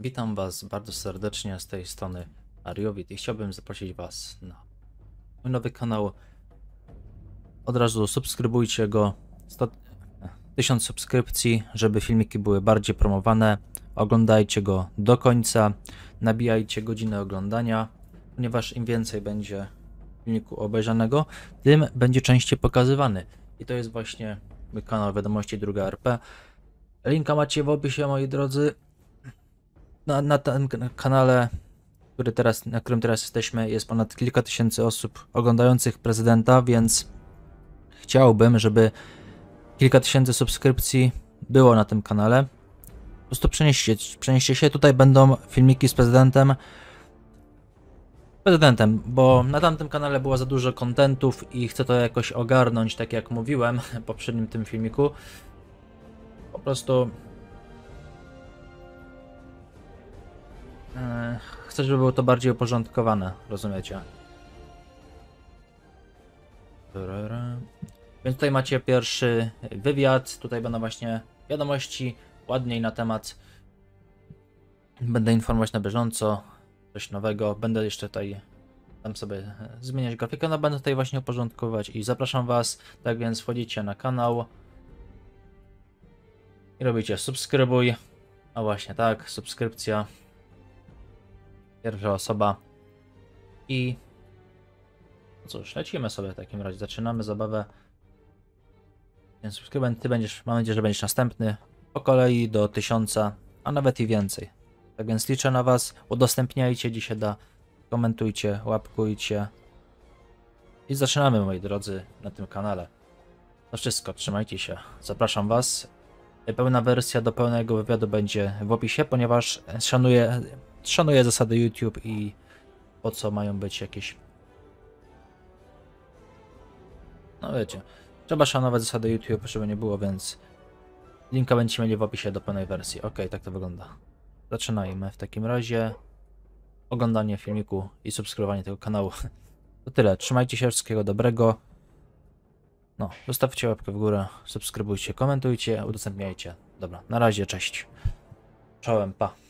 Witam Was bardzo serdecznie z tej strony Ariowit i chciałbym zaprosić Was na mój nowy kanał. Od razu subskrybujcie go. 100, 1000 subskrypcji, żeby filmiki były bardziej promowane. Oglądajcie go do końca. Nabijajcie godzinę oglądania, ponieważ im więcej będzie filmiku obejrzanego, tym będzie częściej pokazywany. I to jest właśnie mój kanał Wiadomości Druga RP. Linka macie w opisie, moi drodzy na, na tym kanale, który teraz, na którym teraz jesteśmy, jest ponad kilka tysięcy osób oglądających prezydenta, więc chciałbym, żeby kilka tysięcy subskrypcji było na tym kanale. Po prostu przenieście, przenieście się. Tutaj będą filmiki z prezydentem. Prezydentem, bo na tamtym kanale było za dużo kontentów i chcę to jakoś ogarnąć, tak jak mówiłem w poprzednim tym filmiku. Po prostu Chcę, żeby było to bardziej uporządkowane, rozumiecie? Więc tutaj macie pierwszy wywiad, tutaj będą właśnie wiadomości, ładniej na temat. Będę informować na bieżąco, coś nowego. Będę jeszcze tutaj tam sobie zmieniać grafikę, no będę tutaj właśnie uporządkować i zapraszam was, tak więc wchodzicie na kanał i robicie subskrybuj. A właśnie tak, subskrypcja pierwsza osoba. I no cóż, lecimy sobie w takim razie. Zaczynamy zabawę. Więc subskrybent, ty będziesz, mam nadzieję, że będziesz następny. Po kolei do tysiąca, a nawet i więcej. Tak więc liczę na was. Udostępniajcie, gdzie się da. Komentujcie, łapkujcie. I zaczynamy, moi drodzy, na tym kanale. To wszystko, trzymajcie się. Zapraszam was. Pełna wersja do pełnego wywiadu będzie w opisie, ponieważ szanuję, szanuję zasady YouTube i po co mają być jakieś. No wiecie, trzeba szanować zasady YouTube, żeby nie było, więc linka będziecie mieli w opisie do pełnej wersji. Ok, tak to wygląda. Zaczynajmy w takim razie. Oglądanie filmiku i subskrybowanie tego kanału. To tyle. Trzymajcie się, wszystkiego dobrego. No, zostawcie łapkę w górę, subskrybujcie, komentujcie, udostępniajcie. Dobra, na razie, cześć. Czołem, pa.